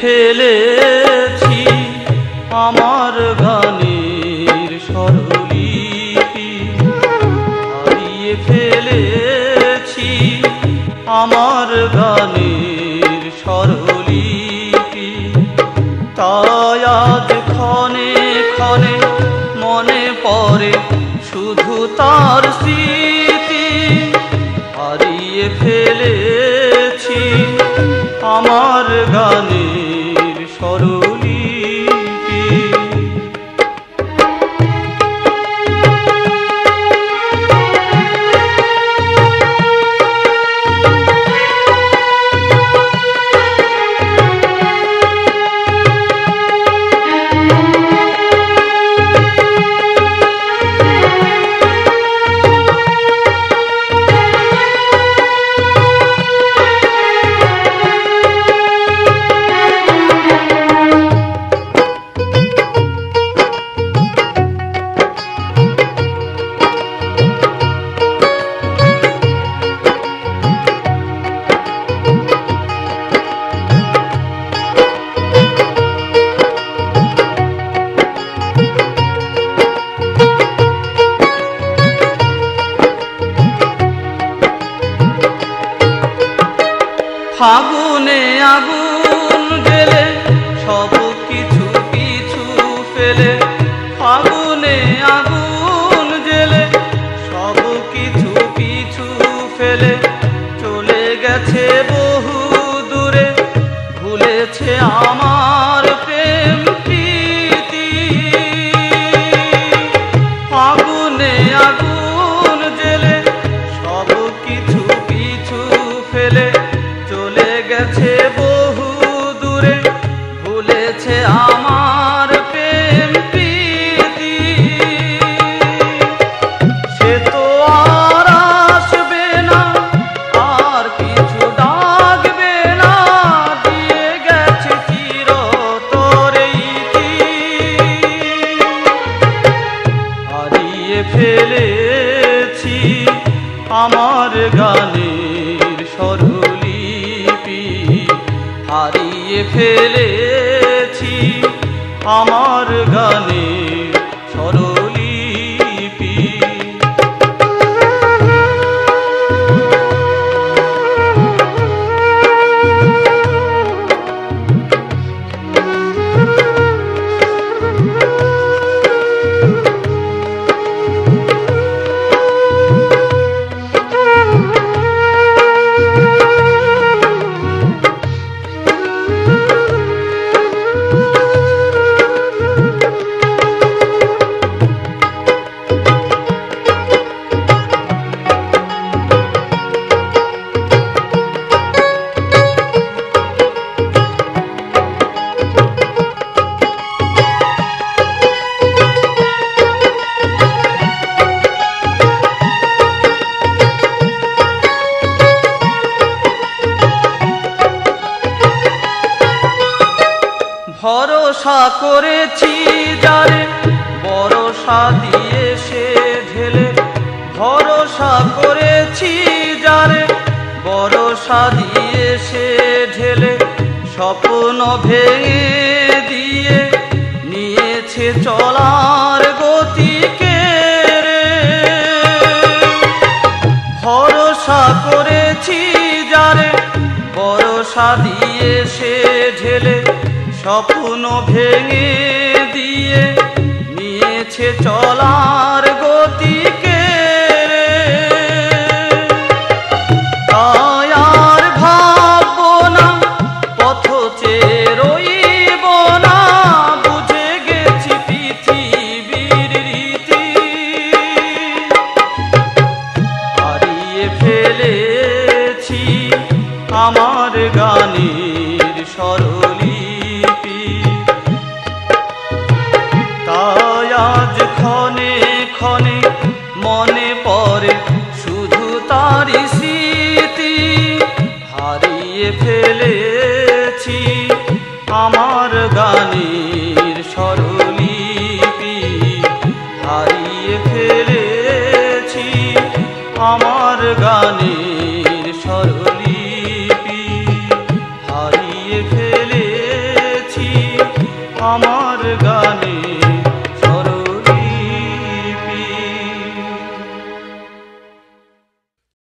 ফেলেছি আমার গানের স্বরলিপি। হারিয়ে ফেলেছি আমার গানের স্বরলিপি। তাই আজ ক্ষণে ক্ষণে মনে পড়ে শুধু তার স্মৃতি। ফাগুনে আগুন গেলে সব কিছু পিছু ফেলে। ফাগুনে আগুন গেলে সব কিছু পিছু ফেলে। চলে গেছে বহু দূরে, ভুলেছে আমার প্রেম প্রীতি। ফাগুনে আগুন জেলে সব কিছু পিছু ফেলে। আমার গানের স্বরলিপি হারিয়ে ফেলেছি আমার গানের ভরসা করেছি যারে ভরসা দিয়ে সে ঢেলে। ভরসা করেছি যারে ভরসা দিয়ে সে ঢেলে। স্বপ্ন ভেঙে দিয়ে নিয়েছে চলার গতিকে ভরসা করেছি যারে ভরসা দিয়ে সে স্বপ্ন ভেঙে দিয়ে নিয়েছে চলার গতিকে। রে। তাই আর ভাববো ক্ষণে মনে পড়ে শুধু তার স্মৃতি। হারিয়ে ফেলেছি আমার গানের